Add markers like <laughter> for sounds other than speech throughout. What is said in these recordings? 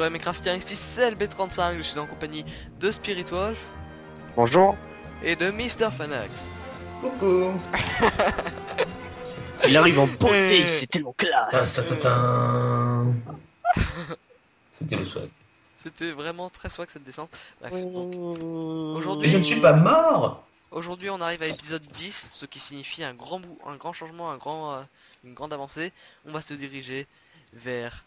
Bonjour mes craftiens, ici c'est LB35, je suis en compagnie de Spiritwolf Bonjour. et de Mr. Fanax. Coucou <laughs> Il arrive en beauté, c'est tellement classe. Ta, ta, ta, ta. C'était le swag. C'était vraiment très swag cette descente. Bref, donc, Aujourd'hui- Mais je ne suis pas mort aujourd'hui on arrive à l'épisode 10, ce qui signifie un grand, bou- un grand changement, un grand, euh, une grande avancée. On va se diriger vers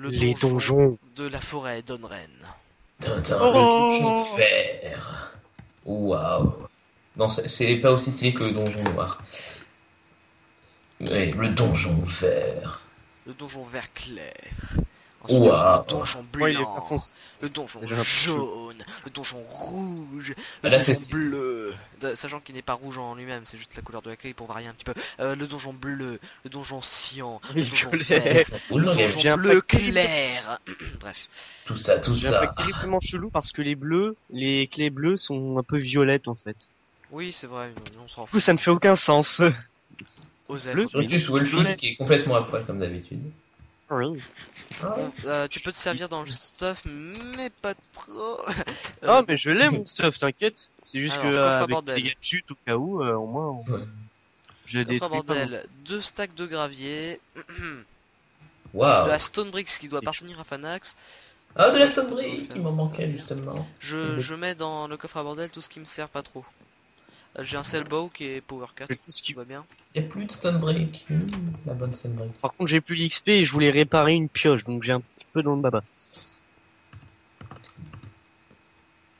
le Les donjon donjons. de la forêt d'Onren. Tintin, Oh. le donjon vert. Waouh. Non, c'est- c'est pas aussi stylé que le donjon noir. Mais le donjon vert. Le donjon vert clair. Ouah. le donjon Ouais, il est blanc. le donjon jaune, le donjon rouge, le Ah, là, donjon c'est- bleu, De- sachant qu'il n'est pas rouge en lui-même, c'est juste la couleur de la clé pour varier un petit peu. Euh, le donjon bleu, le donjon cyan, le donjon vert, <laughs> le donjon bleu clair. <clears throat> Bref, Tout ça, tout ça. truc terriblement chelou parce que les bleus, les clés bleues sont un peu violettes en fait. oui c'est vrai, on s'en Du coup, fout. ça ne fait aucun sens. Aux bleu. ailes. Surtout sous Wolfis qui est complètement à poil comme d'habitude. Oui. Euh, tu peux te servir dans le stuff, mais pas trop. <laughs> Euh, Ah, mais je l'ai mon <laughs> stuff, t'inquiète. C'est juste Alors, que coffre à euh, avec bordel. les gars de chute au cas où, euh, au moins, on- Ouais. je Enfin, détruis pas. bordel, deux stacks de gravier, <clears throat> de Waouh. la stone bricks qui doit appartenir à Fanax. Ah, de la stone brick, il m'en manquait justement. Je, je mets dans le coffre à bordel tout ce qui me sert pas trop. J'ai un Cellbow qui est Power 4, Je fais tout ce qui va bien. Il n'y a plus de stone brick. Mmh, la bonne stone brick. Par contre, j'ai plus l'XP et je voulais réparer une pioche, donc j'ai un petit peu dans le baba.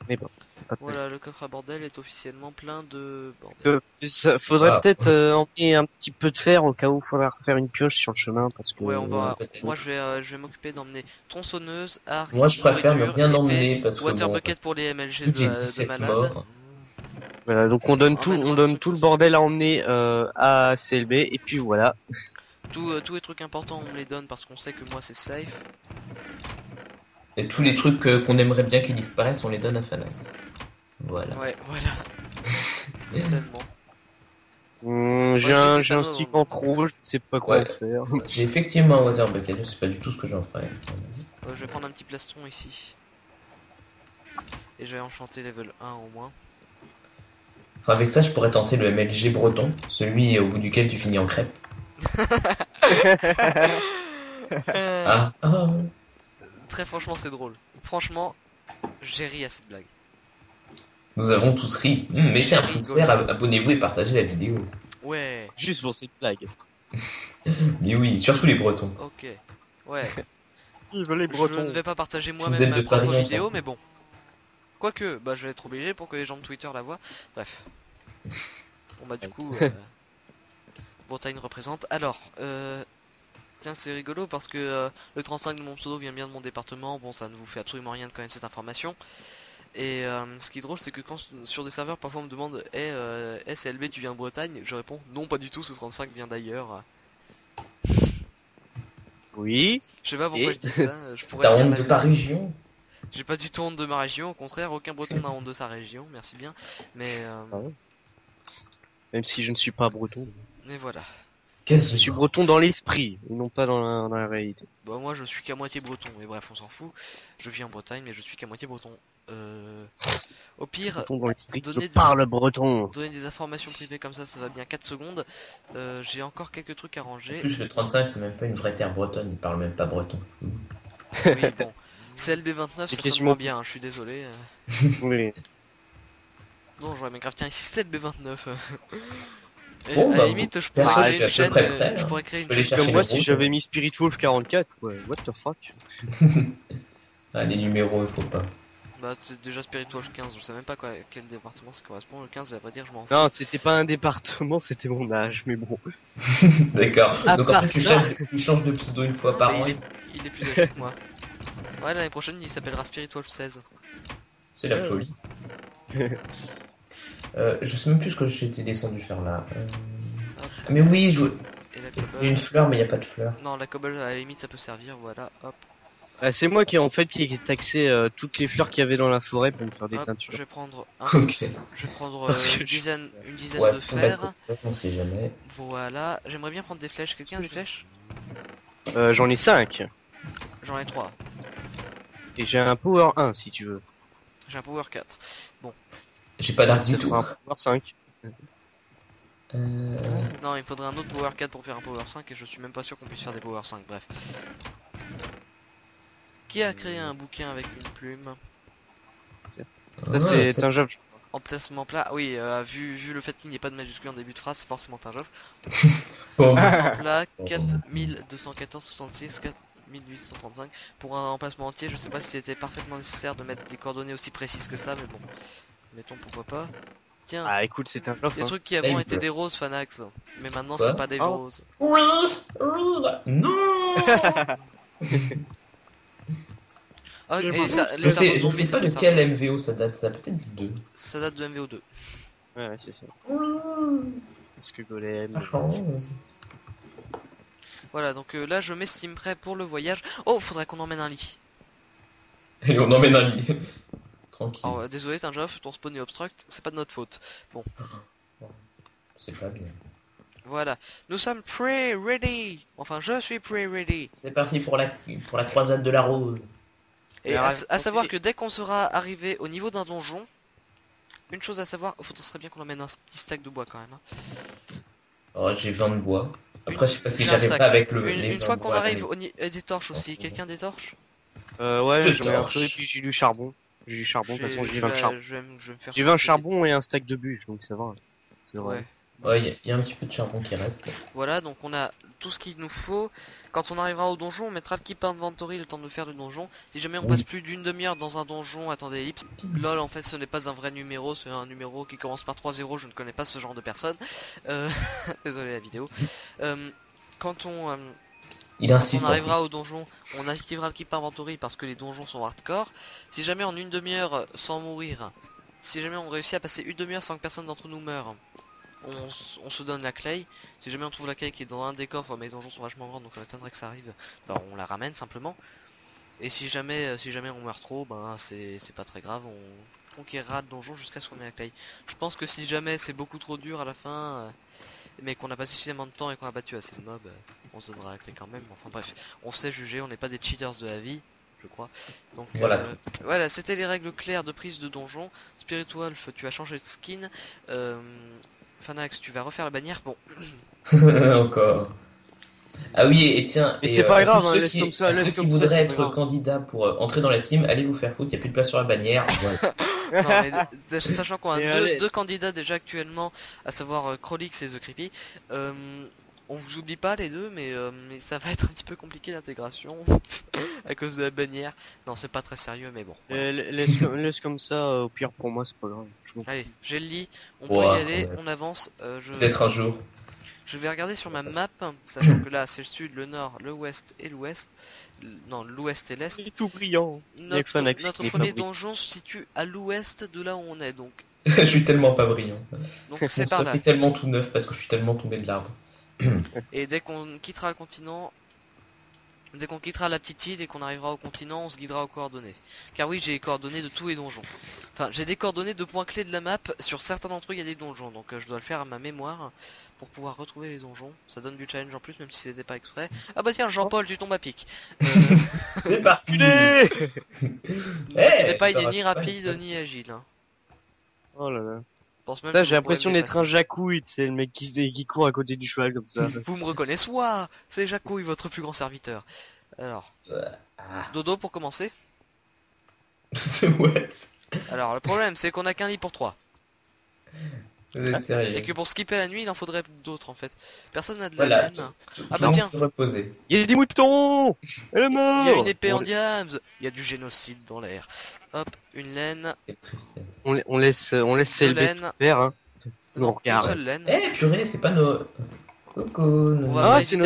Mais bon, c'est pas très Voilà, le coffre à bordel est officiellement plein de bordel. Euh, ça- faudrait Ah. peut-être euh, emmener un petit peu de fer au cas où il faudra refaire une pioche sur le chemin parce que Ouais, on va. Moi, je vais, euh, je vais m'occuper d'emmener tronçonneuse, arc. Moi, je préfère ne rien emmener parce que Water bon, bucket pour les MLG de, j'ai de 17 malade. morts. Voilà, donc on donne tout, on donne tout le bordel à emmener euh, à CLB et puis voilà. Tout, euh, tous les trucs importants, on me les donne parce qu'on sait que moi c'est safe. Et tous les trucs euh, qu'on aimerait bien qu'ils disparaissent, on les donne à Fanax. Voilà. Ouais, voilà. <laughs> Hum, j'ai Ouais, un, j'ai stick panneaux. en trop, je ne sais pas quoi Ouais. faire. J'ai effectivement un water bucket, je sais pas du tout ce que j'en ferai. Euh, je vais prendre un petit plastron ici. Et je vais enchanter level 1 au moins. Enfin, avec ça, je pourrais tenter le MLG breton, celui au bout duquel tu finis en crêpe. <laughs> Euh, Ah, ah. Très franchement, c'est drôle. Franchement, j'ai ri à cette blague. Nous avons tous ri. Hum, mettez un pouce vert, ab- abonnez-vous et partagez la vidéo. Ouais, Juste pour cette blague. <laughs> Mais oui, surtout les bretons. ok. Ouais. <laughs> Ils veulent les Je ne vais pas partager Vous moi-même êtes ma propre vidéo, mais bon. Quoique, bah je vais être obligé pour que les gens de Twitter la voient. Bref. Bon bah du coup, euh, <laughs> Bretagne représente. Alors, euh, tiens c'est rigolo parce que euh, le 35 de mon pseudo vient bien de mon département. Bon ça ne vous fait absolument rien de connaître cette information. Et euh, ce qui est drôle c'est que quand sur des serveurs parfois on me demande Eh euh, SLB tu viens de Bretagne? Je réponds non pas du tout ce 35 vient d'ailleurs. Oui. Je sais pas pourquoi Et je dis ça. Je pourrais T'as dire honte de ta région J'ai pas du tout honte de ma région, au contraire, aucun breton n'a honte de sa région, merci bien. Mais, euh, Ah ouais. Même si je ne suis pas breton. mais voilà. Qu'est-ce Je suis breton dans l'esprit et non pas dans la, dans la réalité. Bon, moi je suis qu'à moitié breton, mais bref, on s'en fout. Je vis en Bretagne, mais je suis qu'à moitié breton. Euh... Au pire, Breton dans l'esprit. Je donner des- parle breton. donner des informations privées comme ça, ça va bien 4 secondes. Euh, J'ai encore quelques trucs à En ranger. plus, le 35, c'est même pas une vraie terre bretonne, il parle même pas breton. Oui, bon. CLB29, ça sonne moins bien, hein, je suis désolé. euh. <laughs> Oui. Non, j'aurais bien grave, tiens, ici c'est CLB29. Et Bon, à bah, la limite, je pourrais créer une chaîne. près euh, je hein. pourrais créer une chaîne. Comme moi, si j'avais mis Spirit Wolf 44, ouais, what the fuck? <laughs> Ah, les numéros, il faut pas. Bah, c'est déjà Spiritual 15, je sais même pas quoi, quel département ça correspond. Le 15, à vrai dire, je m'en fous. Non, c'était pas un département, <laughs> c'était mon âge, mais bon. D'accord. Donc en fait, tu ça- changes, tu changes de pseudo une fois Non, par an. il, est, il est plus âgé que moi. Ouais, l'année prochaine, il s'appellera Spiritual 16. C'est la folie. <laughs> euh, je sais même plus ce que j'étais descendu faire là. Euh, Hop. Ah, mais oui, je... Il y a cobble. une fleur, mais il n'y a pas de fleur. Non, la cobble, à la limite, ça peut servir, voilà, hop. Ah, c'est moi qui en fait qui ai taxé euh, toutes les fleurs qu'il y avait dans la forêt pour me faire des hop je teintures. vais prendre un, <laughs> Ok. je vais prendre euh, une je- dizaine, une dizaine Ouais, de fer. on sait jamais. Voilà, j'aimerais bien prendre des flèches. Quelqu'un a des flèches? Euh, J'en ai 5. J'en ai trois. Et j'ai un power 1 si tu veux. J'ai un power 4. J'ai pas d'arc du tout. un power 5. Euh, Non, il faudrait un autre power 4 pour faire un power 5 et je suis même pas sûr qu'on puisse faire des power 5. Bref. Qui a créé un bouquin avec une plume Ça ouais, c'est un job. Emplacement plat. Ah Oui, euh, vu, vu le fait qu'il n'y ait pas de majuscule en début de phrase, c'est forcément un job. <laughs> Bon, Emplacement plat 4214 66 4835 pour un emplacement entier. Je sais pas si c'était parfaitement nécessaire de mettre des coordonnées aussi précises que ça, mais bon. Mettons pourquoi pas. Tiens, Ah écoute, c'est un job. des hein. trucs qui avant étaient des roses Fanax, mais maintenant c'est pas des Oh. roses. Oui, oui, là. non. Ah, Je et ça, Je sais, je zombies, sais c'est pas de ça. quel MVO ça date, ça peut-être du 2. Ça date de MVO2. Ouais, ouais, c'est ça. Parce que Golem. Voilà, donc euh, là je mets Steam prêt pour le voyage. Oh, faudrait qu'on emmène un lit. Et on emmène un lit. <laughs> Tranquille. Alors, euh, désolé, Tinjoff, ton spawn est obstruct, c'est pas de notre faute. C'est pas bien. Voilà, nous sommes pre-ready. Enfin, je suis pre-ready. C'est parti pour la, pour la croisade de la rose. Et à, savoir que dès qu'on sera arrivé au niveau d'un donjon, une chose à savoir, il faudrait bien qu'on emmène un petit stack de bois quand même. hein. Oh, j'ai 20 de bois. Après, je sais pas si j'arriverai avec le. Une, une 20 fois qu'on arrive au et des torches aussi, quelqu'un des torches? Euh, ouais, j'en ai un peu et puis j'ai du charbon. J'ai du charbon, de toute façon je j'ai 20 vais- charbon. J'ai ça 20 petit- charbon et un stack de bûches, donc ça va. C'est vrai. Ouais. Ouais, il y a- il y, a un petit peu de charbon qui reste. Voilà, donc on a tout ce qu'il nous faut. Quand on arrivera au donjon, on mettra le keep inventory le temps de faire le donjon. Si jamais on Oui. passe plus d'une demi-heure dans un donjon, attendez, ellipse. Lol, en fait, ce n'est pas un vrai numéro, c'est un numéro qui commence par 3-0. Je ne connais pas ce genre de personne. Euh... <laughs> Désolé la vidéo. Euh, Quand on, euh, Il quand on arrivera au donjon, on activera le keep inventory parce que les donjons sont hardcore. Si jamais en une demi-heure sans mourir, si jamais on réussit à passer une demi-heure sans que personne d'entre nous meure, on, se donne la clé. Si jamais on trouve la clé qui est dans un des coffres, mais les donjons sont vachement grands donc ça m'étonnerait que ça arrive, bah on la ramène simplement. Et si jamais euh, si jamais on meurt trop, ben c'est c'est pas très grave, on conquérera le donjon jusqu'à ce qu'on ait la clé. Je pense que si jamais c'est beaucoup trop dur à la fin, euh, mais qu'on a pas suffisamment de temps et qu'on a battu assez de mobs, euh, on se donnera la clé quand même. Enfin bref, on sait juger, on n'est pas des cheaters de la vie, je crois. Donc Voilà. euh, voilà, c'était les règles claires de prise de donjon. Spiritualf, tu as changé de skin. Euh, Fanax, tu vas refaire la bannière. Bon, <laughs> Encore. Ah oui, et tiens. Mais et, c'est pas à grave, tous hein, ceux laisse qui, comme ça, à laisse ceux qui comme ça, voudraient c'est pas être grave. candidats pour euh, entrer dans la team, allez vous faire foutre, il n'y a plus de place sur la bannière. <laughs> Voilà. Non, mais, sachant qu'on a Et deux, allez. deux candidats déjà actuellement, à savoir euh, Krolix et The Creepy. euh, on vous oublie pas les deux, mais, euh, mais ça va être un petit peu compliqué l'intégration <laughs> à cause de la bannière. Non, c'est pas très sérieux, mais bon. voilà. Euh, laisse, laisse comme ça, euh, au pire pour moi c'est pas grave. Je. Allez, j'ai le lit, on peut y aller, on avance. euh, je... Peut-être un jour. Je vais regarder sur ma map, sachant que là c'est le sud, le nord, le ouest et l'ouest. Non, l'ouest et l'est. C'est tout brillant. Notre, premier donjon se situe à l'ouest de là où on est, donc <laughs> je suis tellement pas brillant. donc c'est par là. est tellement tout neuf parce que je suis tellement tombé de l'arbre. Et dès qu'on quittera le continent, dès qu'on quittera la petite île et qu'on arrivera au continent, on se guidera aux coordonnées. Car oui, j'ai les coordonnées de tous les donjons. Enfin, j'ai des coordonnées de points clés de la map. Sur certains d'entre eux, il y a des donjons, donc euh, je dois le faire à ma mémoire pour pouvoir retrouver les donjons. Ça donne du challenge en plus, même si c'était pas exprès. Ah bah tiens, Jean-Paul, tu tombes à pic. Euh, <laughs> C'est parti <laughs> Culé Ne vous inquiétez pas, il est ni rapide ni agile. hein. Oh là là. Je pense même Là j'ai l'impression d'être un jacouille, c'est le mec qui, se- qui court à côté du cheval comme ça. Vous me reconnaissez, Ouah C'est Jacouille, votre plus grand serviteur. Alors, Dodo pour commencer. <laughs> what? Alors, le problème, c'est qu'on a qu'un lit pour trois. Vous êtes Et sérieux que pour skipper la nuit, il en faudrait d'autres en fait. Personne n'a de la Voilà. laine. Tout Ah bah tiens. se reposer. Il y a des moutons <laughs> Il y a une épée en diams. Il y a du génocide dans l'air. Hop, une laine. On, on laisse, on laisse tout faire, hein. Non, On regarde. une seule laine. Eh purée, c'est pas nos. Cocoon. On va Ah, c'est nos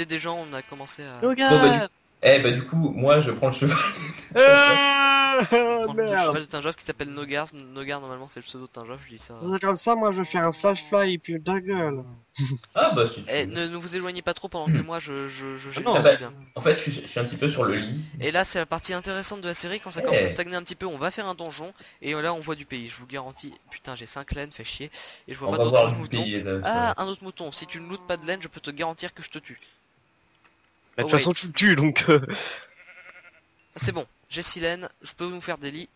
ouais. des gens, on a commencé à... Bon, bah, du- Eh bah du coup, moi je prends le cheval. <laughs> Ah, prendre le merde. cheval de Tinjoff qui s'appelle Nogar. Nogar, normalement, c'est le pseudo de Tinjoff, je dis ça. C'est comme ça, moi je faire un sage fly et puis ta gueule. ah bah si tu Eh, ne, ne vous éloignez pas trop pendant que moi je, je, je Ah non, génocide. bah, En fait, je suis, je suis un petit peu sur le lit. Et là, c'est la partie intéressante de la série. Quand ça Eh. commence à stagner un petit peu, on va faire un donjon. Et là, on voit du pays. Je vous garantis. Putain, j'ai 5 laines, fait chier. Et je vois On pas d'autres moutons. pays. Ah, un autre mouton. Si tu ne lootes pas de laine, je peux te garantir que je te tue. Bah, de toute façon, tu le tues donc. euh, <laughs> C'est bon. Jessilène, je peux nous faire des lits.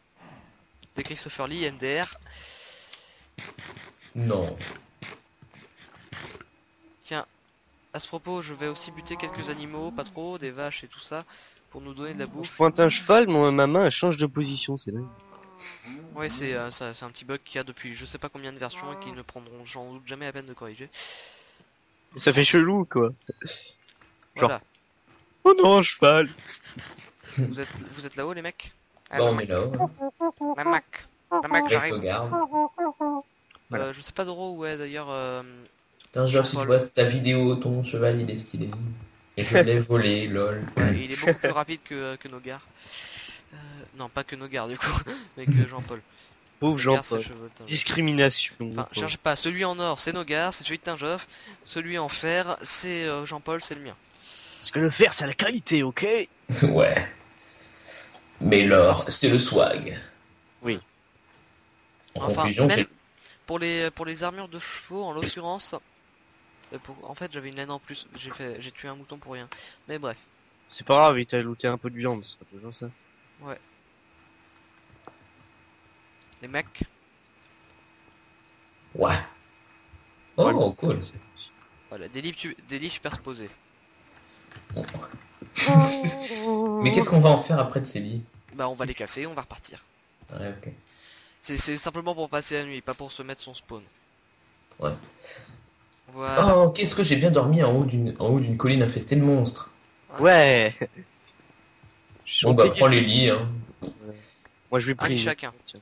Des Christopher Lee, MDR. Non. Tiens, à ce propos, je vais aussi buter quelques animaux, pas trop, des vaches et tout ça, pour nous donner de la Je bouffe. pointe un cheval, mon, ma main elle change de position, c'est dingue. Ouais, c'est euh, c'est un petit bug qu'il y a depuis je sais pas combien de versions et qui ne prendront sans doute jamais la peine de corriger. Ça fait chelou quoi. Voilà. Oh non, un cheval Vous êtes, vous êtes là-haut, les mecs? Ah, Bon, on Mac, est là. ouais. Mac, Mac, Reste j'arrive. garde. Voilà. Euh, je sais pas trop où est d'ailleurs. euh, Putain, genre, si tu vois ta vidéo, ton cheval, il est stylé. Et je l'ai volé, <laughs> lol. ouais, il est beaucoup plus rapide que, que Nogar. Euh, non, pas que Nogar du coup, <laughs> mais que Jean-Paul. Pauvre Jean-Paul. Discrimination. Enfin, quoi. cherchez pas, celui en or c'est Nogar, c'est celui de Tinjoff, celui en fer c'est euh, Jean-Paul, c'est le mien. Parce que le fer, c'est la qualité, ok <laughs> ouais. Mais l'or, c'est le swag. Oui. En Enfin, conclusion, même pour les pour les armures de chevaux en l'occurrence, euh, pour- en fait j'avais une laine en plus, j'ai fait j'ai tué un mouton pour rien. Mais bref, C'est pas grave, il t'a looté un peu de viande, c'est pas toujours ça. les mecs, Ouais. Oh, Ouais. cool. voilà, des lits tu- des lits superposés. <laughs> Mais qu'est-ce qu'on va en faire après de ces lits Bah on va les casser, on va repartir. Ouais, ok. C'est simplement pour passer la nuit, pas pour se mettre son spawn. Ouais. Voilà. Oh, qu'est-ce que j'ai bien dormi en haut d'une en haut d'une colline infestée de monstres. Ouais Bon bah prends les lits hein. Moi je vais prendre. chacun. Tiens.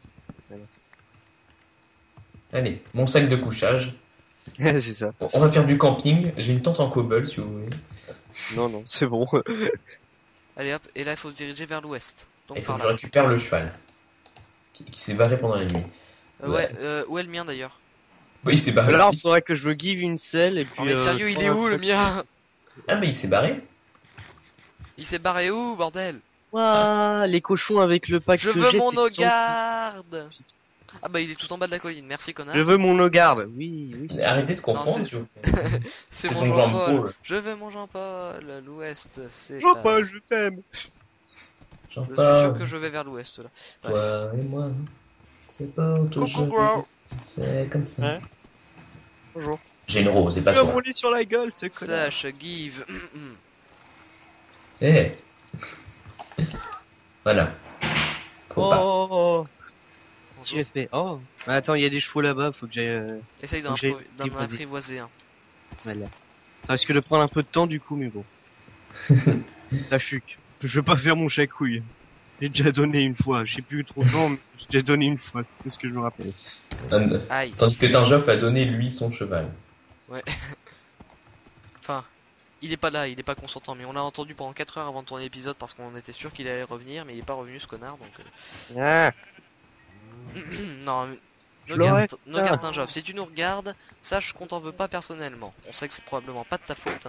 Allez, mon sac de couchage. <laughs> c'est ça. On va faire du camping. J'ai une tente en cobble si vous voulez. Non, non, c'est bon. Allez hop, et là il faut se diriger vers l'ouest. Donc Il faut que je là. récupère le cheval. Qui, qui s'est barré pendant la nuit. Euh, ouais, euh, où est le mien d'ailleurs? Oui, il s'est barré. Alors, il faudrait que je me give une selle et puis. Mais euh, sérieux, il est où le mien? Ah mais il s'est barré. Il s'est barré où, bordel? Ouah, les cochons avec le pack Je que veux mon Ogarde Ah bah il est tout en bas de la colline, merci connard. Je veux mon Ogarde. Oui, oui. c'est- Arrêtez de confondre. c'est- <laughs> plaît. C'est C'est mon Jean-Paul. Jean-Paul. Je veux mon Jean-Paul, à l'ouest, c'est... Jean-Paul, je t'aime. Je suis sûr Jean-Paul, que je vais vers l'ouest là. toi et moi, c'est pas gros. C'est comme ça. Ouais. Bonjour. J'ai une rose et pas Tu vas toi. rouler sur la gueule, ce connard. Slash give. Eh. <laughs> voilà. Faut pas. Oh, petit respect. Oh, Ah, attends, il y a des chevaux là-bas, faut que j'aille. euh, Essaye d'en apprivoiser un. Voilà. Ça risque de prendre un peu de temps du coup, mais bon. <laughs> La chuc. Je veux pas faire mon chacouille. J'ai déjà donné une fois. J'ai plus trop de temps, mais j'ai déjà donné une fois. C'était ce que je me rappelle. Aïe. Tandis que Tinjoff a donné lui son cheval. <laughs> Enfin, il est pas là, il est pas consentant, mais on l'a entendu pendant 4 heures avant de tourner l'épisode parce qu'on était sûr qu'il allait revenir, mais il est pas revenu ce connard donc. Ah, euh, <clears throat> non, l'aurais Nogarde, Nogarde Tinjoff, si tu nous regardes, sache qu'on t'en veut pas personnellement. On sait que c'est probablement pas de ta faute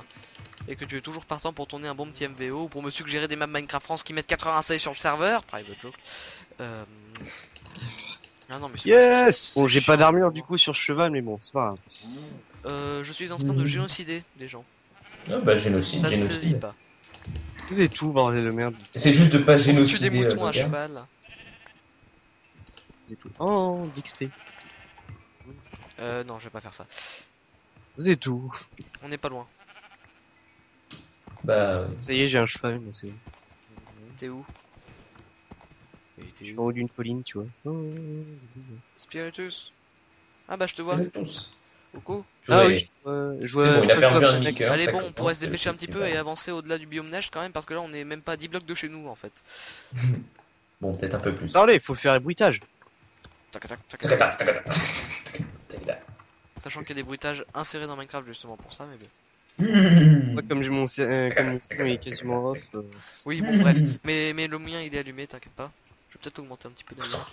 et que tu es toujours partant pour tourner un bon petit MVO ou pour me suggérer des maps Minecraft France qui mettent 4 heures à installer sur le serveur. Private joke. Euh... Ah non, mais yes Bon, c'est j'ai pas d'armure du coup sur ce cheval, mais bon, c'est pas grave. Euh, je suis en train de Mhm. génocider les gens. Ah bah génocide, Ça ne se dit génocide. pas. Vous êtes tout, bordel de merde? C'est juste de pas On tue des génocider euh, moutons à gars. cheval. Vous êtes tout. Oh, d'XP. Euh, non, je vais pas faire ça. Vous êtes tout. On n'est pas loin. Bah euh, Ça y est, j'ai un cheval, mais c'est. T'es où? Je suis en haut d'une colline, tu vois. Oh. Spiritus Ah bah je te vois. tous. Coucou. Ah oui, euh, je C'est vois. bon, il a perdu un cheval. demi-cœur. Allez bon, on pourrait se c'est dépêcher un petit peu et avancer au-delà du biome neige quand même parce que là on est même pas à 10 blocs de chez nous en fait. <laughs> Bon, peut-être un peu plus. Il faut faire le bruitage. Sachant qu'il y a des bruitages insérés dans Minecraft justement pour ça mais bon. Moi, comme j'ai mon, euh, comme mon son est quasiment off. euh, Oui bon bref. Mais, mais le mien il est allumé, t'inquiète pas. Je vais peut-être augmenter un petit peu d'ailleurs.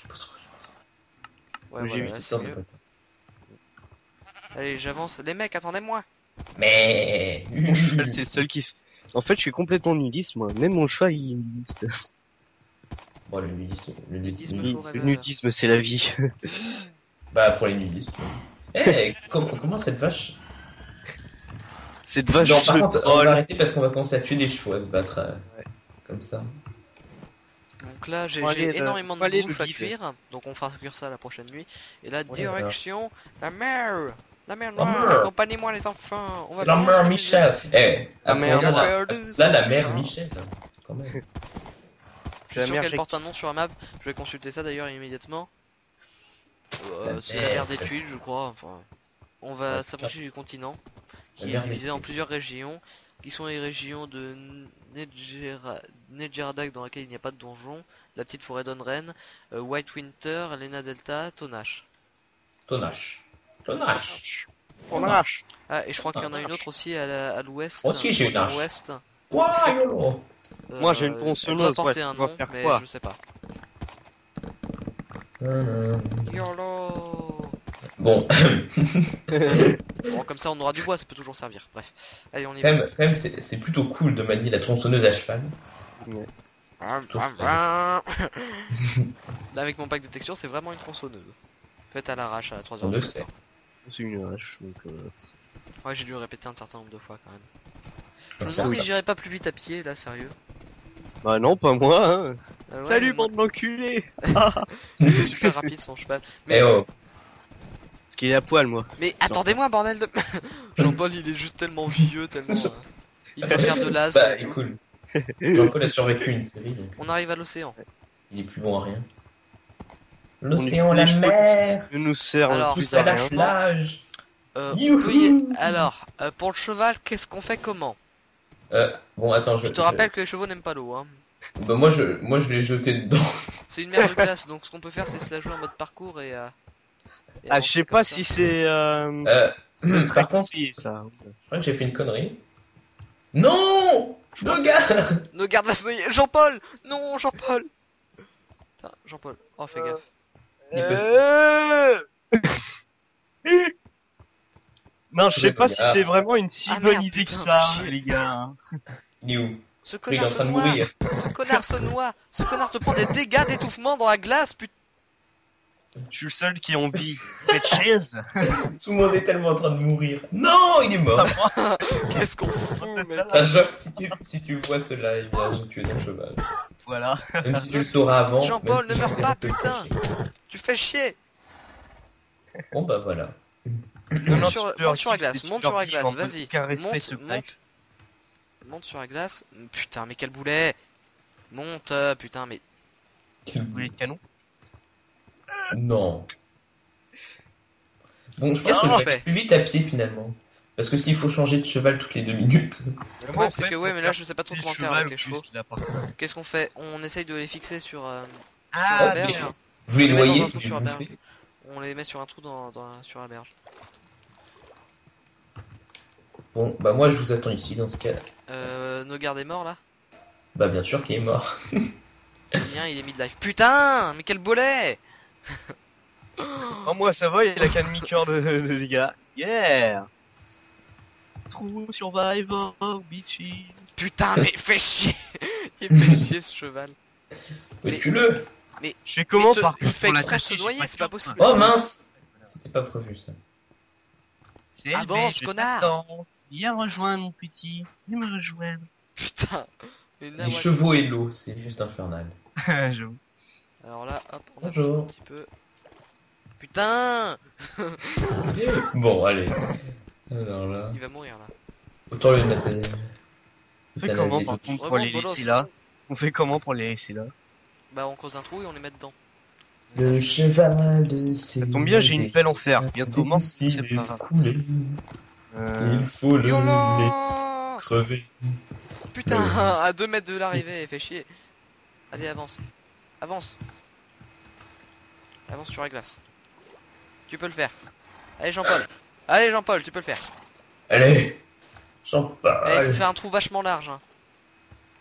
Ouais J'ai voilà, vu là, Toutes c'est sortes de mieux. trucs. Allez j'avance. Les mecs attendez-moi. Mais Mon cheval, <laughs> c'est le seul qui se... En fait, je suis complètement nudiste, moi. Même mon cheval, il est nudiste. Bon, le nudisme, le Nudisme, nudisme. c'est la vie. <laughs> Bah, pour les nudistes. Eh, com- comment cette vache? Cette vache Non, par contre, on va arrêter parce qu'on va commencer à tuer des chevaux à se battre euh, comme ça. Donc là, j'ai le- énormément de aller le bouffe à cuire. Donc on fera cuire ça la prochaine nuit. Et la Ouais, direction, la mer La mer La noire. Accompagnez-moi les enfants on va C'est la mère. Michel. Eh, La après, mère là, la mère. Michel. hein, Quand même. <laughs> Je suis sûr qu'elle porte un nom sur la map. Je vais consulter ça d'ailleurs immédiatement. Euh, c'est la mer des tuiles, je crois. Enfin, on va s'approcher du continent, qui est divisé en plusieurs régions, qui sont les régions de Nedjeradak dans laquelle il n'y a pas de donjon, la petite forêt d'Onren, euh, White Winter, Lena Delta, Tonache. Tonache. Tonache. On arrache. Ah, et je crois qu'il y en a une autre aussi à la- à l'ouest. Aussi, j'ai une. Ouah, yolo? Moi, j'ai une Euh, tronçonneuse, Elle doit porter ouais, un nom, faire mais quoi je sais pas. YOLO Bon, <laughs> Bon, comme ça on aura du bois, ça peut toujours servir. Bref, allez, on y quand va. même, quand même c'est c'est plutôt cool de manier la tronçonneuse à cheval. Là, avec mon pack de textures, c'est vraiment une tronçonneuse. Faite à l'arrache à 3h On du le matin. sait. C'est une hache, donc euh, Ouais, j'ai dû le répéter un certain nombre de fois quand même. Je me demande si j'irais pas plus vite à pied, là, sérieux. Bah non, pas moi, hein. Euh, ouais, Salut, mais bande d'enculés <laughs> il est super rapide son cheval. <laughs> Mais, Eh oh, Parce qu'il est à poil, moi. mais attendez-moi, bordel de. <laughs> Jean-Paul, il est juste tellement vieux, tellement. euh, Il peut faire de l'as. bah tout. cool. Jean-Paul a survécu une série, donc On arrive à l'océan. il est plus bon à rien. L'océan, la mer, nous servent Alors, ça à la plage. Euh, Youhou oui, alors, euh, pour le cheval, qu'est-ce qu'on fait comment? Euh, bon, attends, je, Je te rappelle que les chevaux n'aiment pas l'eau. Hein. Bah, moi, je, moi, je l'ai jeté dedans. <laughs> C'est une mer de glace, donc ce qu'on peut faire, c'est se la jouer en mode parcours et. euh, et Ah, je sais pas ça. si c'est euh, Euh, c'est très <clears throat> par contre, conseillé, ça. je crois que j'ai fait une connerie. Non Le gars Nos gardes va se noyer. Jean-Paul Non, Jean-Paul Putain, Jean-Paul. Oh, fais Euh, gaffe. Il peut- Euh... <laughs> non, je sais pas si Ah. c'est vraiment une si Ah, bonne merde, idée que putain, ça, les gars. Il est où Ce Il est connard en se train de noie mourir. Ce connard se noie Ce connard se prend des dégâts d'étouffement dans la glace, putain Je suis le seul qui en vit. Cette chaise. <laughs> Tout le monde est tellement en train de mourir. Non, il est mort. <laughs> Qu'est-ce qu'on fout, mec T'as genre, si tu, si tu vois ce live, là, j'ai tué ton cheval. Voilà. Même si tu le sauras avant. Jean-Paul, même si ne meurs sais pas, tu le putain. cacher. Tu fais chier Bon, bah voilà. Non, non, sur- monte sur la glace, monte sur la glace, vas-y. Monte, monte. Monte sur la glace. Putain, mais quel boulet Monte, putain, mais... Vous voulez le canon Non. Bon, je pense que je vais plus vite à pied finalement. Parce que s'il faut changer de cheval toutes les deux minutes. Le problème, c'est que, ouais, mais là, je sais pas trop comment faire avec les chevaux. Qu'est-ce qu'on fait? On essaye de les fixer sur... euh, Ah, Sur la bien. berge. Vous les Je bouffez. On les met sur un trou dans, dans- sur la berge. Bon, bah moi je vous attends ici dans ce cas. Euh, nos gardes est mort, là? Bah bien sûr qu'il est mort. <laughs> Le il est mid-life. Putain Mais quel boulet Oh, moi, ça va, il a qu'un demi-cœur de, de dégâts. Yeah True Survivor, bitchy. Putain, mais fais chier <laughs> Il fait chier, ce cheval. Mais Mais- tu-le Je fais comment te- par il contre fait pour la exprès de se noyer, c'est pas possible. Oh mince C'était pas prévu ça. C'est Avance, je connard. t'attends. Viens rejoindre mon petit. Viens me rejoindre. Putain Les chevaux et l'eau, c'est juste infernal. <laughs> J'avoue. Alors là, hop, on a Bonjour. un petit peu. Putain <laughs> Bon, allez. Alors là, Il va mourir là. autant le mettre. On fait comment par contre pour les laisser là On fait comment pour les laisser là Bah, on creuse un trou et on les met dedans. Le cheval de ses. Ça tombe bien, j'ai une pelle en fer. Bientôt mort, c'est couler. Euh... Il faut le laisser crever. Putain, Euh, <laughs> à 2 mètres de l'arrivée, fait chier. Allez, avance. Avance. Avance sur la glace. Tu peux le faire. Allez, Jean-Paul. Allez, Jean-Paul, tu peux le faire. Allez Eh, Jean-Paul faut faire un trou vachement large. Hein.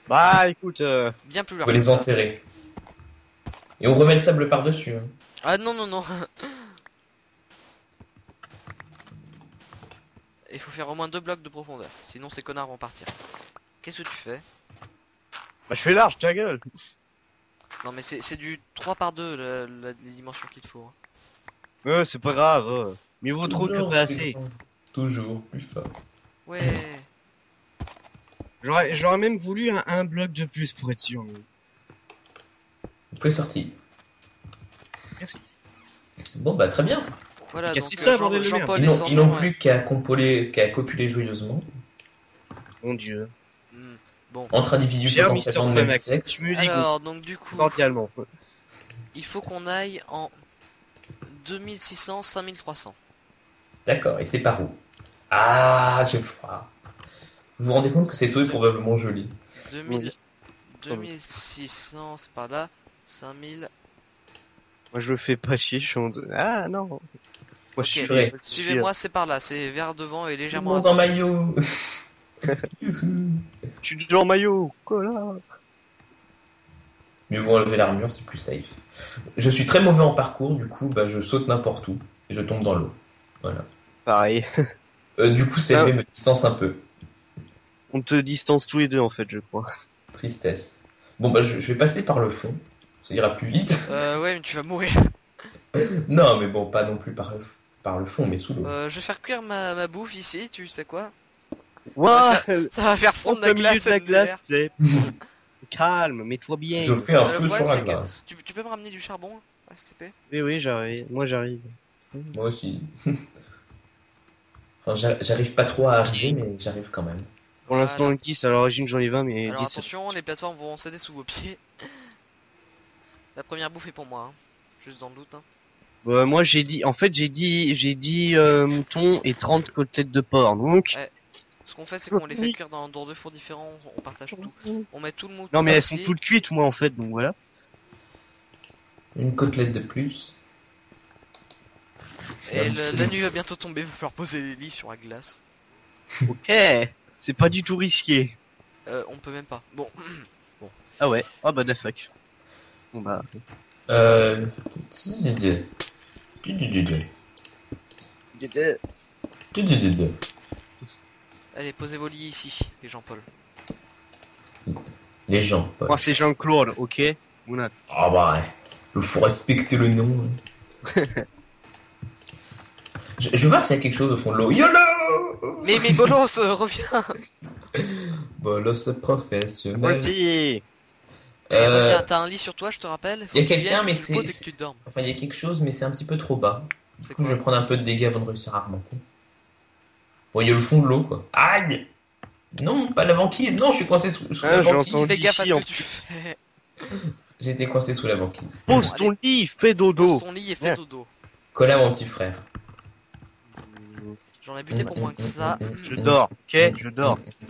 Bah écoute, euh... Bien plus On large. va que les enterrer. Et on remet le sable par-dessus. hein. Ah non, non, non. <laughs> Il faut faire au moins deux blocs de profondeur. Sinon, ces connards vont partir. Qu'est-ce que tu fais? Bah je fais large, ta gueule. Non, mais c'est c'est du 3 par 2 la, la dimension qu'il te faut. hein. Ouais, c'est pas grave. euh. Mieux vaut trop que Toujours pas plus assez. Toujours plus fort. Ouais. J'aurais, j'aurais même voulu un, un bloc de plus pour être sûr. mais- sorti. Merci. Bon, bah très bien. Voilà, donc c'est, euh, Jean- Ils n'ont plus qu'à compoler- qu'à copuler joyeusement. Mon dieu. Hmm, Bon. Entre individus potentiellement de même sexe. Alors, donc du coup, cordialement. il faut qu'on aille en 2600, 5300. D'accord, et c'est par où? Ah, j'ai froid. Vous vous rendez compte que cette eau est probablement jolie? 2000, Oui. 2600, c'est par là. 5000. Moi je fais pas chier, je suis en... Ah non. Moi je suis... Suivez-moi, c'est par là. C'est vers devant et Tout le légèrement. monde en maillot <laughs> Je suis toujours en maillot. Quoi là Mieux vaut enlever l'armure, c'est plus safe. Je suis très mauvais en parcours, du coup, bah, je saute n'importe où et je tombe dans l'eau. Voilà. Pareil. <laughs> Euh, du coup, c'est Ah. me distance un peu. On te distance tous les deux en fait, je crois. Tristesse. Bon, bah, je, je vais passer par le fond. Ça ira plus vite. Euh, ouais, mais tu vas mourir. <laughs> non, mais bon, pas non plus par le, par le fond, mais sous l'eau. Euh, je vais faire cuire ma, ma bouffe ici, tu sais quoi? Ouah Ça va faire On fondre la glace. de la glace, c'est... <laughs> Calme, mets-toi bien. Je fais un le feu sur la glace. Tu, tu peux me ramener du charbon STP Oui, oui, j'arrive. Moi j'arrive. Moi aussi. <laughs> enfin, j'a- j'arrive pas trop à arriver, mais j'arrive quand même. Pour l'instant 10, à l'origine j'en ai 20, mais Alors 10. attention, les plateformes vont céder sous vos pieds. La première bouffe est pour moi, hein. juste dans le doute. Hein. Bah, moi j'ai dit, en fait j'ai dit, j'ai dit euh, mouton et 30 côtelettes de porc, donc... Ce qu'on fait, c'est qu'on les fait cuire dans, dans deux fours différents, on partage tout. On met tout le mouton. Non mais elles sont toutes cuites moi en fait, donc voilà. Une côtelette de plus. Et le- la nuit va bientôt tomber, il va falloir poser les lits sur la glace. Ok, c'est pas du tout risqué. Euh, on peut même pas. Bon, Ah ouais, ah bah the fuck. Bon bah... Euh... Allez, posez vos lits ici, les Jean-Paul. Les gens. Moi c'est Jean-Claude, ok? Ah bah ouais. Il faut respecter le nom. hein. <laughs> je, je vais voir s'il y a quelque chose au fond de l'eau. YOLO Mais, mais Bolos, euh, reviens <laughs> Bolos professionnel. Euh, reviens, T'as un lit sur toi, je te rappelle Faut y a quelqu'un, mais c'est-. Enfin, il y a quelque chose, mais c'est un petit peu trop bas. Du coup, je vais prendre un peu de dégâts avant de réussir à remonter. Bon, il y a le fond de l'eau, quoi. Aïe Non, pas la banquise. Non, je suis coincé sous, sous Ah, la banquise. Fais gaffe à ce Ici, en que tu fais. <laughs> J'ai été coincé sous la banquise. Pose Bon, ton lit, fais Pose dodo ton lit et fais dodo. Colle à mon petit frère. J'en ai buté pour moins que ça. Je dors, ok? Je dors. <laughs>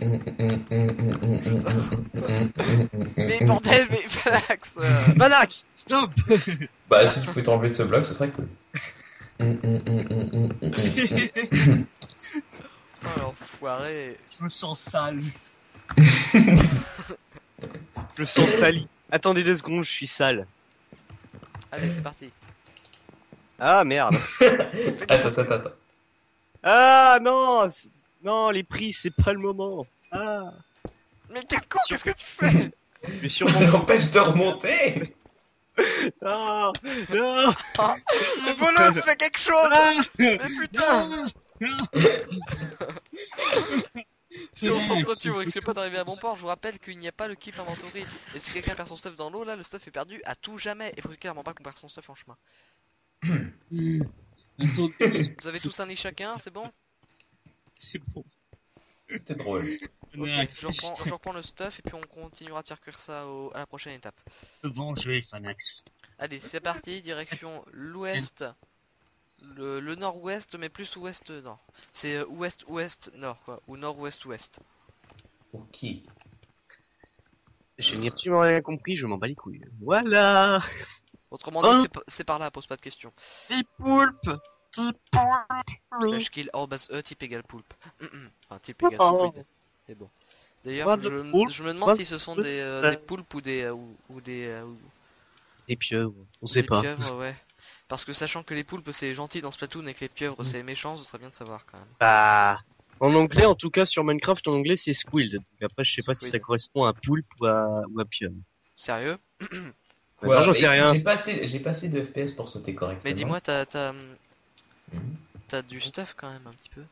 Mais bordel, mais Falax euh, Manax Stop <laughs> Bah, si tu peux t'enlever de ce bloc, ce serait cool. Oh <laughs> l'enfoiré Je me sens sale. je me sens sali. Attendez deux secondes, je suis sale. Allez, c'est parti. Ah merde. Attends, attends, attends. Ah non Non, les prix, c'est pas le moment. Ah Mais quel con, qu'est-ce que tu fais? Je vais sûrement... N'empêche de remonter Non Non Mais Bolos, fais quelque chose Ah Mais putain Si on s'entretue, on risque pas d'arriver à bon port. Je vous rappelle qu'il n'y a pas le keep inventory. Et si quelqu'un perd son stuff dans l'eau, là, le stuff est perdu à tout jamais. Il faut clairement pas qu'on perde son stuff en chemin. <laughs> Vous avez tous un lit chacun, c'est bon? C'est bon. C'était drôle. Je reprends, je reprends le stuff et puis on continuera de faire cuire ça au- à la prochaine étape. Venger Fanax. Allez, c'est parti, direction l'ouest. Le, le nord-ouest, mais plus ouest-nord. C'est euh, ouest-ouest-nord, quoi. Ou nord-ouest-ouest. Ok. Je n'ai absolument rien compris, je m'en bats les couilles. Voilà Autrement Hein dit, c'est pa- c'est par là, pose pas de questions. Petit poulpe Petit poulpe Slash kill arrobas e type égale poulpe. Hum, hum. enfin, type égale Oh. C'est bon. D'ailleurs, je, me demande si ce sont des, euh, des poulpes ou des, euh, ou, ou des, euh, ou- Des pieuvres, on des sait pas. pieuvres, <laughs> ouais. Parce que sachant que les poulpes c'est gentil dans Splatoon et que les pieuvres Mm. c'est méchant, ce serait bien de savoir quand même. Bah... En anglais, en tout cas, sur Minecraft, en anglais, c'est squid. Après, je sais pas si ça correspond à poulpe ou à, ou à pieuvre. Sérieux? <clears throat> non, j'en sais rien. J'ai passé, j'ai passé de FPS pour sauter correctement. Mais dis-moi, t'as, t'as, hum, Mhm. t'as du stuff quand même un petit peu.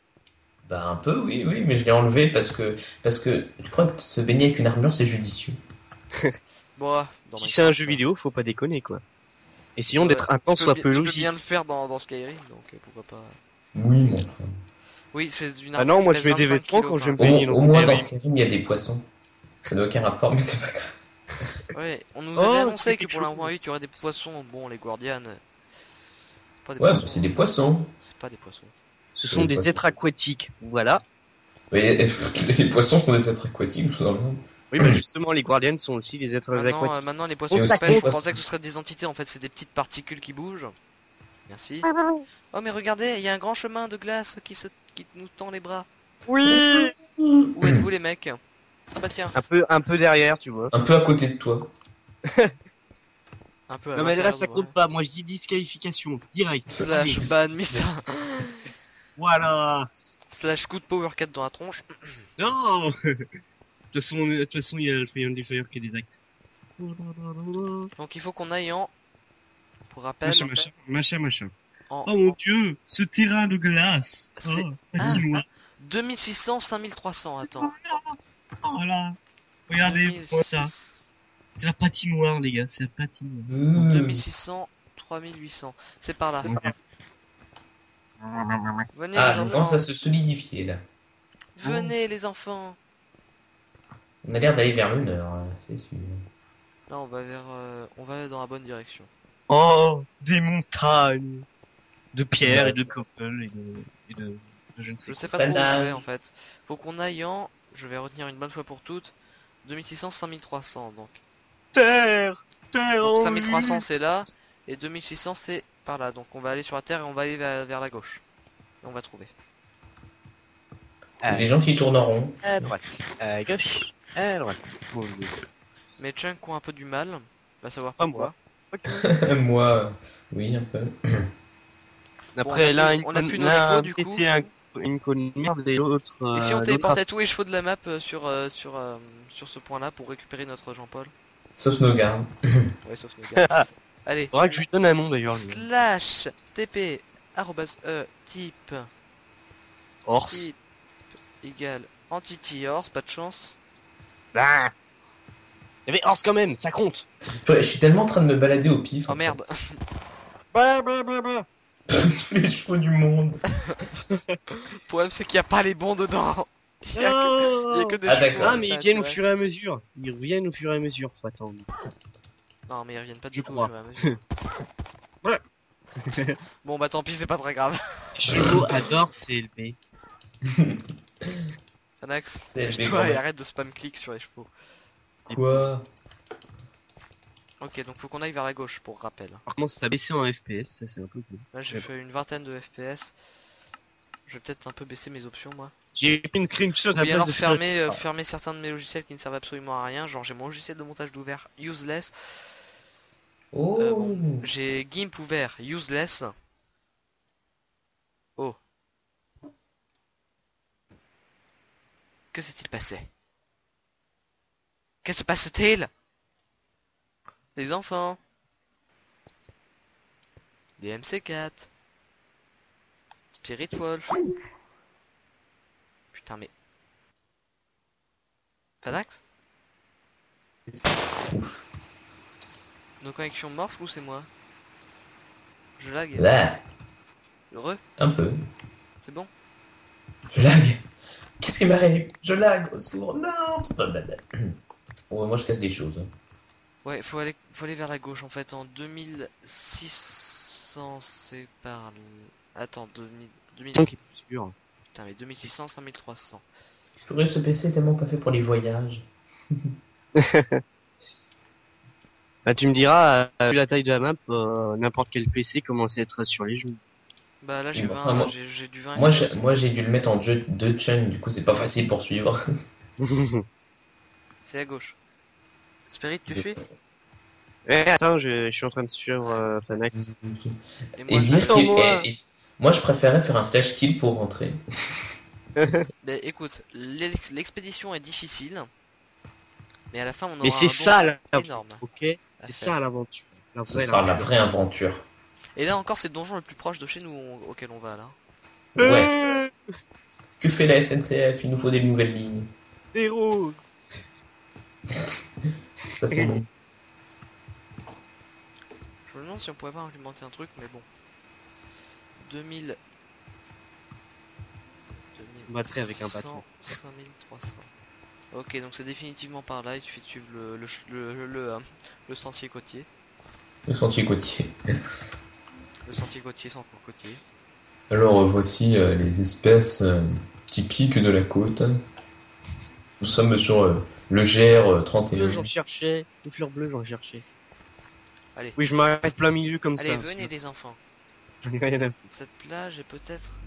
Bah un peu, oui, oui, mais je l'ai enlevé parce que parce que tu crois que se baigner avec une armure c'est judicieux. <laughs> Bon, ah, dans Si c'est un jeu hein. vidéo, faut pas déconner quoi. Essayons Ouais, d'être intense soit peu bien- tu peux logique. bien le faire dans, dans Skyrim, donc euh, pourquoi pas. Oui, mon enfin. Oui, c'est une Ah arme non, moi, je mets des 25 vêtements kilos, quand je me Au, baigner dans au moins dans Skyrim. Skyrim, il y a des poissons. Ça n'a aucun rapport, mais c'est pas grave. Ouais, on nous Oh, avait c'est annoncé que pour la chose. 1.8 il y aurait des poissons. Bon, les Guardians. euh, Pas des Ouais, poissons. c'est des poissons. C'est pas des poissons. Ce sont des êtres aquatiques. Voilà. Mais <laughs> les, poissons sont des êtres aquatiques, tout simplement. Oui, bah justement, les Guardians sont aussi des êtres Maintenant, euh, aquatiques. maintenant, les poissons aussi je pensais que ce seraient des entités. En fait, c'est des petites particules qui bougent. Merci. Oh, mais regardez, il y a un grand chemin de glace qui, se... qui nous tend les bras. Oui Où êtes-vous, les mecs? Ah Bah, tiens, Un peu, un peu derrière, tu vois. Un peu à côté de toi. <laughs> un peu à Non mais là, ça compte pas. Moi, je dis disqualification direct. Slash Allez, ban Mista. <laughs> Voilà. Slash coup de power 4 dans la tronche. <coughs> Non. De toute façon, de toute façon, il y a le Friendly Fire qui est des actes. Donc, il faut qu'on aille en. Pour rappel. Machin, machin, machin, machin. En... Oh mon dieu, ce terrain de glace. C'est- Oh, patinoire. 2600, 5300, attends. Voilà. Regardez, ça. 2600, C'est la patinoire, les gars, c'est la patinoire. Mmh. 2600, 3800. C'est par là. Venez Ah, les enfants. commence à se solidifier là. Venez les enfants. On a l'air d'aller vers le nord, hein, c'est sûr. Là, on va vers, euh, on va dans la bonne direction. Oh, des montagnes de pierres et de copel et de, et de, de je ne sais Je pas trop où je vais en fait. Faut qu'on aille en, je vais retenir une bonne fois pour toutes, 2600, 5300 donc. Terre, terre. Donc en 5300 c'est là, et 2600 c'est par là. Donc on va aller sur la terre et on va aller vers, vers la gauche. Et on va trouver. A des gens qui tournent en rond. À droite, à gauche, à droite. Mais Chunk a un peu du mal, va savoir Pas pourquoi. moi. <laughs> Moi, oui, un peu. Après, on a là, une on a nos du un- une merde et l'autre. Et si on euh, téléportait tous les chevaux de la map euh, sur, euh, sur, euh, sur ce point là pour récupérer notre Jean-Paul Sauf Snowgarn. <laughs> Ouais, sauf nos <laughs> gars. Allez, Faudra que je lui donne un nom d'ailleurs. slash tp arrobase e type Horse. type égale entity horse, pas de chance. Ah. Il y avait horse quand même, ça compte. Je suis tellement en train de me balader au pif. Oh merde, Bah, bah, bah, bah. <laughs> les chevaux du monde. le problème c'est qu'il n'y a pas les bons dedans. <laughs> Il y a que, il y a que des Ah, d'accord. Ah, mais ils viennent au fur et à mesure. Ils reviennent au fur et à mesure. Faut attendre. Non, mais ils reviennent pas du Je tout. crois. au fur et à mesure. <laughs> Ouais. bon bah tant pis, c'est pas très grave. Les chevaux adorent CLP. Fanax, C'est toi et arrête de spam click sur les chevaux. Quoi? Ok, donc faut qu'on aille vers la gauche pour rappel. Par contre, ça a baissé en FPS, ça c'est un peu cool. Là j'ai Ouais. fait une vingtaine de FPS. Je vais peut-être un peu baisser mes options moi. J'ai pris une screenshot à alors de fermer, euh, fermer certains de mes logiciels qui ne servent absolument à rien. Genre j'ai mon logiciel de montage d'ouvert useless. Oh Euh, bon. J'ai GIMP ouvert useless. Oh. Que s'est-il passé? Que se passe-t-il? Des enfants. Des MC4. Spirit Wolf. Putain mais... Fanax Nos connexions morphent ou c'est moi? Je lag. Là, Heureux un peu. C'est bon? Je lag. Qu'est-ce qui m'arrive? Je lag, au secours. Non Bon, moi je casse des choses. hein. Ouais, faut aller, faut aller vers la gauche en fait. En 2600, c'est par. Attends, 2000, 2000... qui est plus. Putain, mais 2600, 5300. Purée, ce PC tellement pas fait pour les voyages. <laughs> Bah, tu me diras, euh, vu la taille de la map, euh, n'importe quel PC commence à être sur les genoux. Bah là, j'ai Bon, 20, enfin, moi- j'ai du 20. Moi, j'ai- moi j'ai dû le mettre en jeu de chun, du coup c'est pas facile pour suivre. <laughs> C'est à gauche. Spirit, tu suis Eh, attends, je, je suis en train de suivre euh, Fanax. Et Et moi, dire qu'il moi. et- et- moi je préférais faire un slash kill pour rentrer. <laughs> bah, écoute, l'ex- l'expédition est difficile. Mais à la fin, on aura Mais c'est un ça la énorme. ok? C'est ça l'aventure. La Ce vraie sera la vraie aventure. Et là encore, c'est le donjon le plus proche de chez nous auquel on va là. Ouais. Que fait la SNCF Il nous faut des nouvelles lignes. Des roses. <laughs> Ça c'est bon. demande si on pourrait pas implémenter un truc, mais bon. 2000. battrait avec un bâton. 5300. Ok, donc c'est définitivement par là, il suffit de suivre le, le, ch- le, le, le, euh, le sentier côtier. Le sentier côtier. Le sentier côtier sans cocotier. Alors euh, voici euh, les espèces euh, typiques de la côte. Nous sommes sur euh, le GR euh, Bleu, 31. j'en cherchais. Une fleur bleue, j'en cherchais. Allez. Oui, je m'arrête plein milieu comme Allez, ça. venez les enfants. Cette plage est peut-être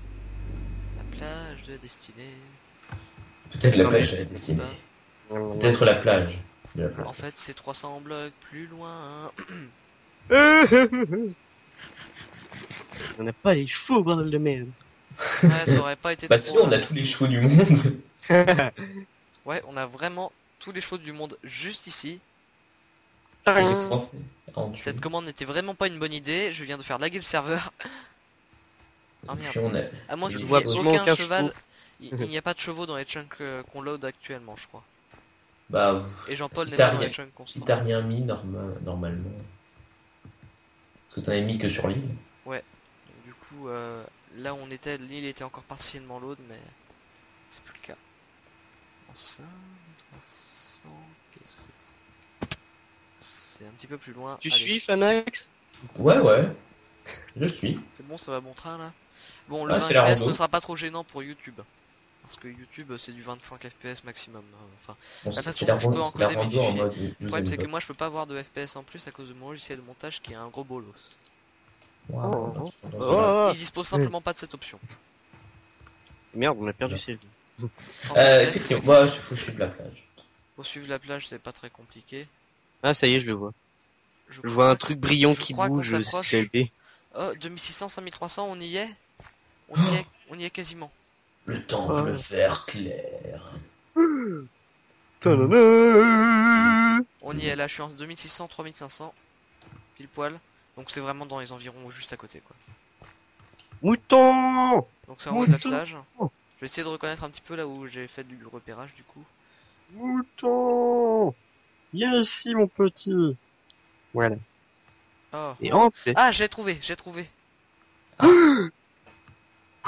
la plage de la destinée. Peut-être la plage de la destinée. Peut-être la plage de la plage. En fait, c'est 300 blocs plus loin. <coughs> On n'a pas les chevaux, bordel de merde. Ouais, ça aurait pas été Bah si, on a tous les chevaux du monde. <laughs> Ouais, on a vraiment tous les chevaux du monde juste ici. Tuer. Cette commande n'était vraiment pas une bonne idée. Je viens de faire laguer le serveur. <laughs> Ah merde. À moins qu'il n'y ait aucun cheval. <laughs> Il n'y a pas de chevaux dans les chunks euh, qu'on load actuellement, je crois. Bah, Et Jean-Paul Si n'est pas dans rien- les chunks si t'as rien mis norma- normalement. Parce que t'en as mis que sur l'île. Donc, du coup, euh, là où on était, l'île était encore partiellement load, mais c'est plus le cas. 5, 300, qu'est-ce que c'est que ça C'est un petit peu plus loin. Tu Allez, suis, Fanax? Ouais, ouais. Je suis. <laughs> C'est bon, ça va bon train là. Bon, le Ah, 20 c'est la FPS ne sera pas trop gênant pour YouTube. Parce que YouTube c'est du 25 FPS maximum. hein. Enfin, Bon, La c'est façon dont je peux encoder mes en fichiers. mode le problème c'est que moi je peux pas avoir de FPS en plus à cause de mon logiciel de montage qui est un gros bolos. Wow. Oh, oh. Il dispose simplement pas de cette option. Merde, on a perdu En Euh, effectivement, ouais, il faut suivre la plage. Pour suivre la plage c'est pas très compliqué. Ah, ça y est, je le vois. Je, vois un truc brillant je qui bouge. CLB. Oh, 2600, 5300, on y est? On y est, on y est quasiment. Le temple Oh. vert clair. On y est là, je suis en 2600, 3500. Pile poil. Donc c'est vraiment dans les environs juste à côté quoi. Mouton Donc c'est en haut de la Mouton. plage. Je vais essayer de reconnaître un petit peu là où j'ai fait du repérage du coup. Mouton Viens ici, mon petit Voilà. Oh. Et en paix. Ah, j'ai trouvé, j'ai trouvé. Où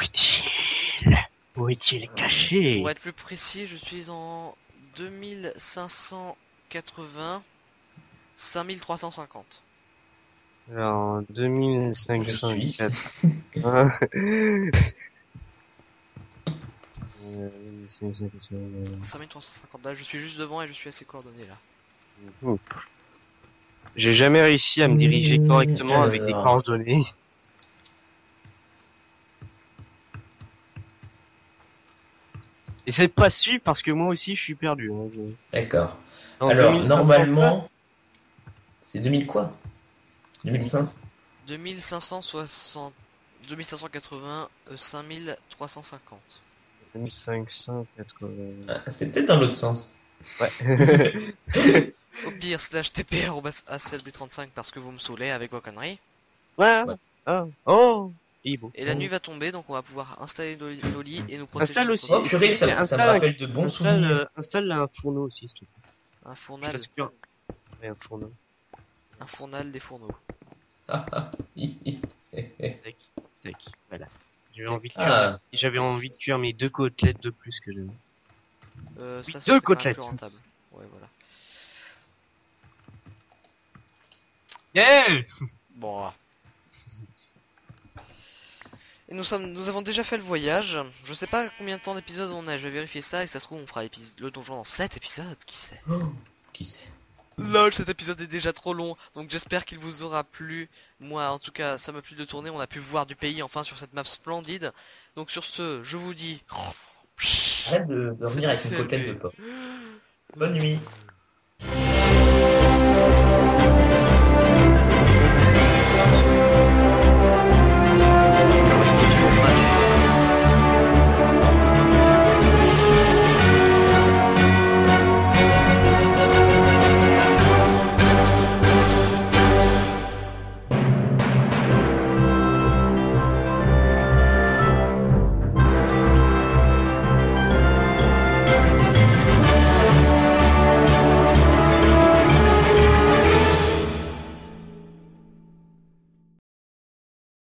est-il? Où est-il caché? Pour être plus précis, je suis en 2580, 5350. Alors, 2504. Je Ah. Euh, 2504. 5350. Là, je suis juste devant et je suis assez coordonné là. J'ai jamais réussi à me diriger correctement avec des coordonnées. Et c'est pas su parce que moi aussi je suis perdu. hein, D'accord. Alors, 2500 normalement, c'est 2000 quoi? 2500 2560, 2580, euh, 5350. 2580. Ah, C'est peut-être dans l'autre sens. Ouais. <laughs> Au pire, slash TPR au bas ACLB35 parce que vous me saoulez avec vos conneries. ouais. Ouais. Oh. Il est beau. Et la nuit va tomber, donc on va pouvoir installer nos, nos lits et nous protéger. Installe aussi. Oh purée, ça, ça me rappelle de bons installe, souvenirs. euh, installe un fourneau aussi, s'il te plaît. un fournal, que- Ouais, un fourneau. un fournal des fourneaux. Ah, ah. Tac, tac. Voilà. J'avais envie de cuire. Ah, J'avais envie de cuire mes deux côtelettes de plus que j'aime. Euh, ça, Deux côtelettes. plus rentable. Ouais, voilà. Bon. Et nous sommes, nous avons déjà fait le voyage. Je sais pas combien de temps d'épisodes on a. Je vais vérifier ça et ça se trouve on fera le donjon dans 7 épisodes, qui sait. oh, qui sait Lol, cet épisode est déjà trop long, donc j'espère qu'il vous aura plu. Moi, en tout cas, ça m'a plu de tourner. On a pu voir du pays enfin sur cette map splendide. Donc sur ce, je vous dis. Arrête de, avec une côtelette de porc. Bonne nuit.